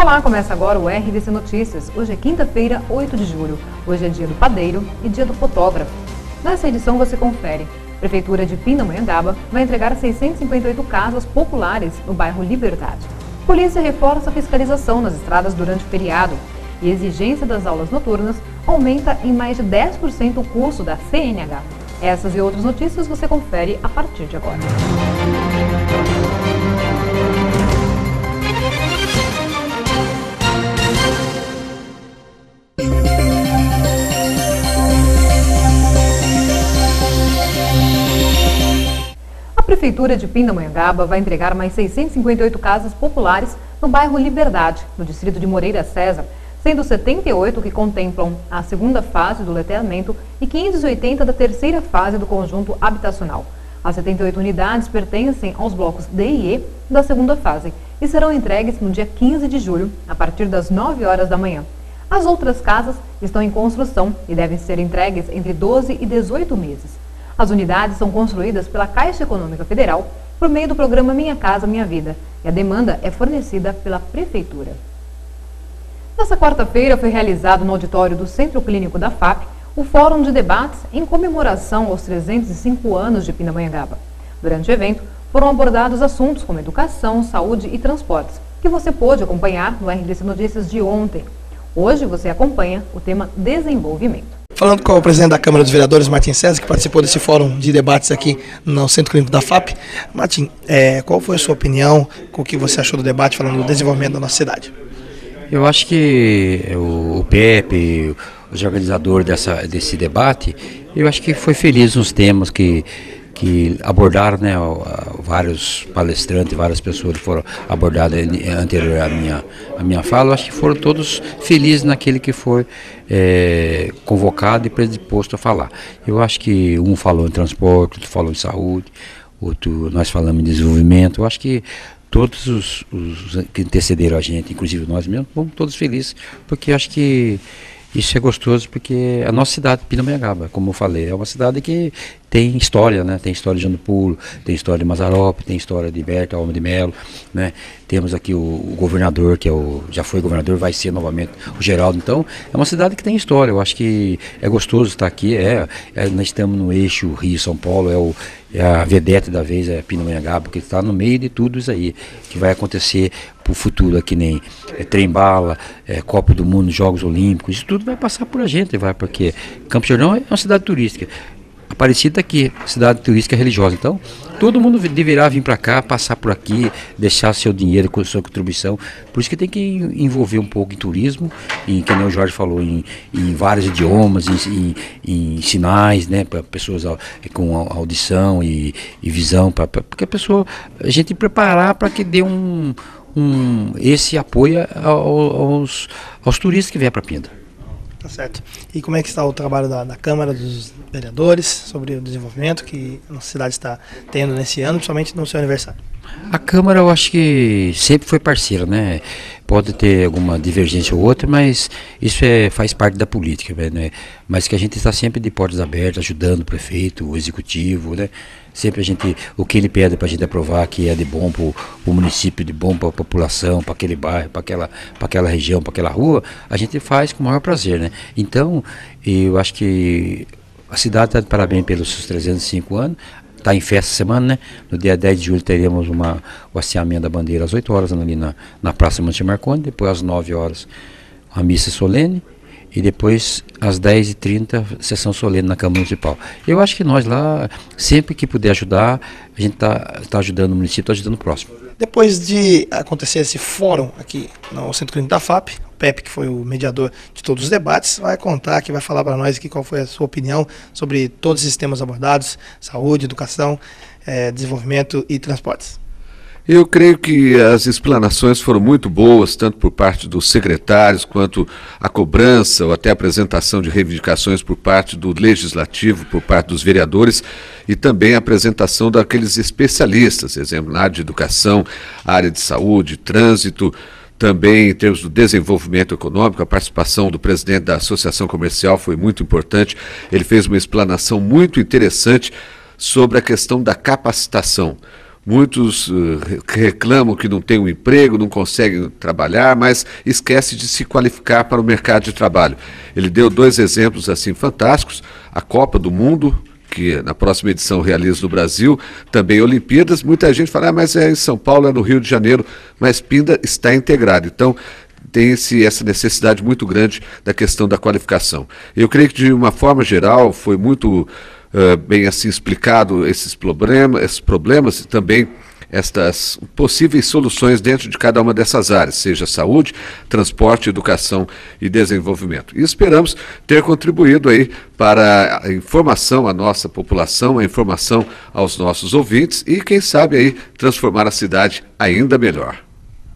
Olá, começa agora o RDC Notícias. Hoje é quinta-feira, 8 de julho. Hoje é dia do padeiro e dia do fotógrafo. Nessa edição você confere. Prefeitura de Pindamonhangaba vai entregar 658 casas populares no bairro Liberdade. Polícia reforça a fiscalização nas estradas durante o feriado. E exigência das aulas noturnas aumenta em mais de 10% o custo da CNH. Essas e outras notícias você confere a partir de agora. A Prefeitura de Pindamonhangaba vai entregar mais 658 casas populares no bairro Liberdade, no distrito de Moreira César, sendo 78 que contemplam a segunda fase do letramento e 580 da terceira fase do conjunto habitacional. As 78 unidades pertencem aos blocos D e E da segunda fase e serão entregues no dia 15 de julho, a partir das 9 horas da manhã. As outras casas estão em construção e devem ser entregues entre 12 e 18 meses. As unidades são construídas pela Caixa Econômica Federal por meio do programa Minha Casa Minha Vida e a demanda é fornecida pela Prefeitura. Nessa quarta-feira foi realizado no auditório do Centro Clínico da FAP o Fórum de Debates em comemoração aos 305 anos de Pindamonhangaba. Durante o evento, foram abordados assuntos como educação, saúde e transportes, que você pôde acompanhar no RDC Notícias de ontem. Hoje você acompanha o tema desenvolvimento. Falando com o presidente da Câmara dos Vereadores, Martin César, que participou desse fórum de debates aqui no Centro Clínico da FAP. Martin, é, qual foi a sua opinião, com o que você achou do debate falando do desenvolvimento da nossa cidade? Eu acho que o, Pepe, os organizadores dessa, desse debate, eu acho que foi feliz nos temas que, que abordaram, né, vários palestrantes, várias pessoas que foram abordadas anterior à minha, à minha fala, acho que foram todos felizes naquele que foi é, convocado e predisposto a falar. Eu acho que um falou em transporte, outro falou em saúde, outro nós falamos em desenvolvimento, eu acho que todos os, os, que antecederam a gente, inclusive nós mesmos, fomos todos felizes, porque acho que isso é gostoso, porque a nossa cidade, Pindamonhangaba, como eu falei, é uma cidade que tem história, né? Tem história de Jano Pulo, tem história de Mazarope, tem história de Berta, Alma de Melo, né? Temos aqui o, o, governador, que é o, já foi governador, vai ser novamente o Geraldo. Então, é uma cidade que tem história. Eu acho que é gostoso estar aqui. É, é nós estamos no eixo Rio-São Paulo, é, o, é a vedete da vez, é Pindamonhangaba, que está no meio de tudo isso aí, que vai acontecer para o futuro, é que nem é, trem-bala, é, Copa do Mundo, Jogos Olímpicos, isso tudo vai passar por a gente, vai, porque Campos Jordão é uma cidade turística. Aparecida aqui, cidade turística religiosa. Então, todo mundo deverá vir para cá, passar por aqui, deixar seu dinheiro com sua contribuição. Por isso que tem que envolver um pouco em turismo, em, como o Jorge falou, em, em vários idiomas, em, em, em sinais, né, para pessoas com audição e, e visão, para que a pessoa, a gente preparar para que dê um, um, esse apoio aos, aos turistas que vêm para Pinda. Tá certo. E como é que está o trabalho da, da, Câmara dos Vereadores sobre o desenvolvimento que a nossa cidade está tendo nesse ano, principalmente no seu aniversário? A Câmara eu acho que sempre foi parceira, né? Pode ter alguma divergência ou outra, mas isso é, faz parte da política, né? Mas que a gente está sempre de portas abertas, ajudando o prefeito, o executivo, né? Sempre a gente, o que ele pede para a gente aprovar que é de bom para o município, de bom para a população, para aquele bairro, para aquela, aquela região, para aquela rua, a gente faz com o maior prazer, né? Então, eu acho que a cidade está de parabéns pelos seus 305 anos, está em festa semana, né? No dia 10 de julho teremos uma, o hasteamento da bandeira às 8 horas ali na, na Praça Monte Marconi, depois às 9 horas a missa solene e depois às 10h30 sessão solene na Câmara Municipal. Eu acho que nós lá, sempre que puder ajudar, a gente está tá ajudando o município, está ajudando o próximo. Depois de acontecer esse fórum aqui no Centro Clínico da FAP, o Pepe, que foi o mediador de todos os debates, vai contar aqui, vai falar para nós aqui qual foi a sua opinião sobre todos esses temas abordados, saúde, educação, é, desenvolvimento e transportes. Eu creio que as explanações foram muito boas, tanto por parte dos secretários, quanto a cobrança ou até a apresentação de reivindicações por parte do legislativo, por parte dos vereadores, e também a apresentação daqueles especialistas, exemplo, na área de educação, área de saúde, trânsito, também em termos do desenvolvimento econômico, a participação do presidente da Associação Comercial foi muito importante. Ele fez uma explanação muito interessante sobre a questão da capacitação Muitos uh, reclamam que não têm um emprego, não conseguem trabalhar, mas esquece de se qualificar para o mercado de trabalho. Ele deu dois exemplos assim fantásticos: a Copa do Mundo, que na próxima edição realiza no Brasil, também Olimpíadas. Muita gente fala, ah, mas é em São Paulo, é no Rio de Janeiro, mas Pinda está integrado. Então, tem esse, essa necessidade muito grande da questão da qualificação. Eu creio que, de uma forma geral, foi muito uh, bem assim explicado esses, problema, esses problemas e também estas possíveis soluções dentro de cada uma dessas áreas, seja saúde, transporte, educação e desenvolvimento. E esperamos ter contribuído aí para a informação à nossa população, a informação aos nossos ouvintes e, quem sabe, aí transformar a cidade ainda melhor.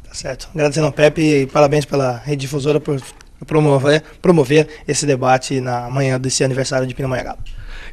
Tá certo. Agradecendo ao Pepe e parabéns pela rede difusora por promover, promover esse debate na manhã desse aniversário de Pindamonhangaba.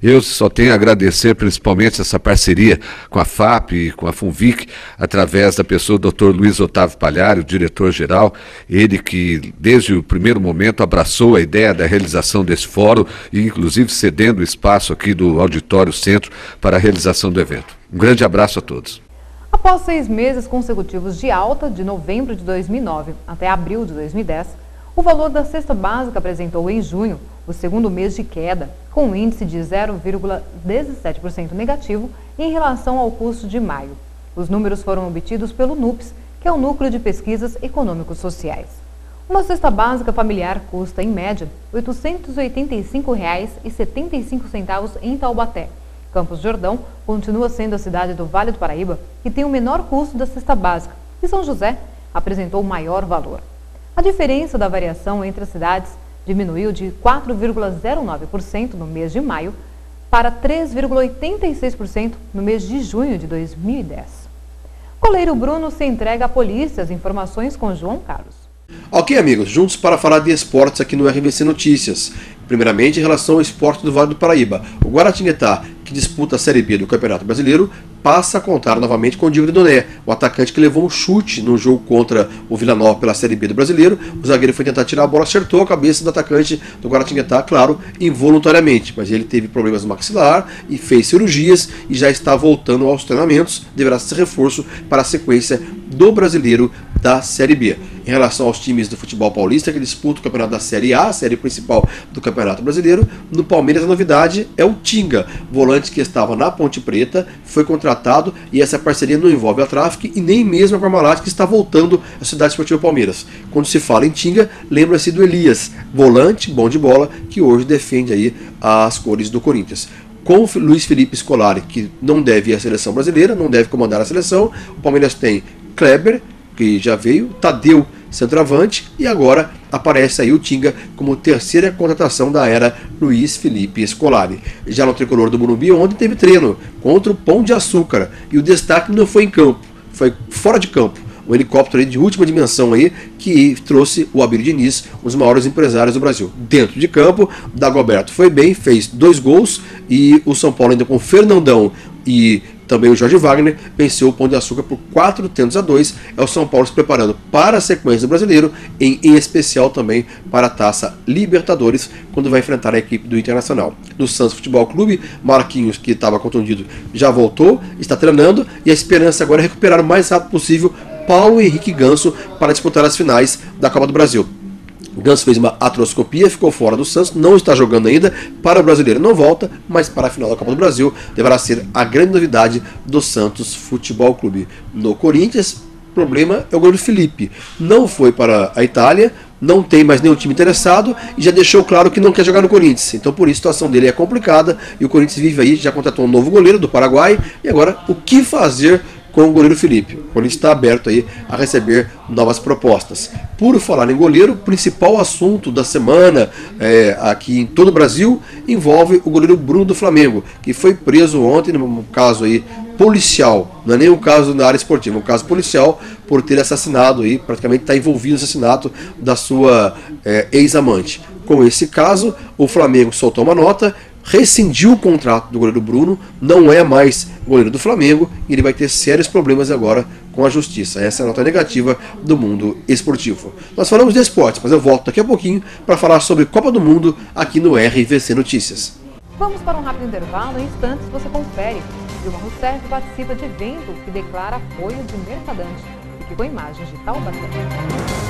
Eu só tenho a agradecer principalmente essa parceria com a FAP e com a FUNVIC, através da pessoa do Dr. Luiz Otávio Palhares, diretor-geral, ele que desde o primeiro momento abraçou a ideia da realização desse fórum e inclusive cedendo o espaço aqui do Auditório Centro para a realização do evento. Um grande abraço a todos. Após seis meses consecutivos de alta, de novembro de 2009 até abril de 2010, o valor da cesta básica apresentou em junho o segundo mês de queda, com um índice de 0,17% negativo em relação ao custo de maio. Os números foram obtidos pelo NUPS, que é o Núcleo de Pesquisas Econômicos Sociais. Uma cesta básica familiar custa, em média, R$ 885,75 em Taubaté. Campos Jordão continua sendo a cidade do Vale do Paraíba que tem o menor custo da cesta básica, e São José apresentou o maior valor. A diferença da variação entre as cidades diminuiu de 4,09% no mês de maio para 3,86% no mês de junho de 2010. Coleiro Bruno se entrega à polícia. As informações com João Carlos. Ok, amigos, juntos para falar de esportes aqui no RVC Notícias. Primeiramente, em relação ao esporte do Vale do Paraíba. O Guaratinguetá, que disputa a Série B do Campeonato Brasileiro, passa a contar novamente com o Diego Doné, o atacante que levou um chute no jogo contra o Vila Nova pela Série B do Brasileiro. O zagueiro foi tentar tirar a bola, acertou a cabeça do atacante do Guaratinguetá, claro, involuntariamente, mas ele teve problemas no maxilar e fez cirurgias e já está voltando aos treinamentos, deverá ser reforço para a sequência do Brasileiro da Série B. Em relação aos times do futebol paulista que disputam o campeonato da Série A, a série principal do Campeonato Brasileiro, no Palmeiras a novidade é o Tinga, volante que estava na Ponte Preta, foi contratado e essa parceria não envolve a Traffic e nem mesmo a Parmalat que está voltando à Cidade Esportiva Palmeiras. Quando se fala em Tinga, lembra-se do Elias, volante bom de bola, que hoje defende aí as cores do Corinthians com Luiz Felipe Scolari, que não deve ir à seleção brasileira, não deve comandar a seleção. O Palmeiras tem Kleber, que já veio, Tadeu, centroavante, e agora aparece aí o Tinga como terceira contratação da era Luiz Felipe Scolari. Já no tricolor do Morumbi, ontem teve treino contra o Pão de Açúcar, e o destaque não foi em campo, foi fora de campo. Um helicóptero de última dimensão aí que trouxe o Abílio Diniz, um dos maiores empresários do Brasil. Dentro de campo, Dagoberto foi bem, fez dois gols e o São Paulo ainda com Fernandão e também o Jorge Wagner venceu o Pão de Açúcar por 4 tentos a 2. É o São Paulo se preparando para a sequência do brasileiro, em, em especial também para a taça Libertadores, quando vai enfrentar a equipe do Internacional. Do Santos Futebol Clube, Marquinhos, que estava contundido, já voltou, está treinando e a esperança agora é recuperar o mais rápido possível Paulo Henrique Ganso para disputar as finais da Copa do Brasil. Ganso fez uma atroscopia, ficou fora do Santos, não está jogando ainda. Para o brasileiro não volta, mas para a final da Copa do Brasil deverá ser a grande novidade do Santos Futebol Clube. No Corinthians, problema é o goleiro Felipe. Não foi para a Itália, não tem mais nenhum time interessado e já deixou claro que não quer jogar no Corinthians. Então por isso a situação dele é complicada e o Corinthians vive aí, já contratou um novo goleiro do Paraguai. E agora, o que fazer com o goleiro Felipe. O Corinthians está aberto aí a receber novas propostas. Por falar em goleiro, o principal assunto da semana é, aqui em todo o Brasil envolve o goleiro Bruno do Flamengo, que foi preso ontem num caso aí policial, não é nem um caso na área esportiva, é um caso policial por ter assassinado aí, praticamente está envolvido no assassinato da sua é, ex-amante. Com esse caso, o Flamengo soltou uma nota rescindiu o contrato do goleiro Bruno, não é mais goleiro do Flamengo e ele vai ter sérios problemas agora com a justiça. Essa é a nota negativa do mundo esportivo. Nós falamos de esportes, mas eu volto daqui a pouquinho para falar sobre Copa do Mundo aqui no RVC Notícias. Vamos para um rápido intervalo, em instantes você confere. Dilma Rousseff participa de evento que declara apoio de Mercadante. Fique com imagens de Taubaté.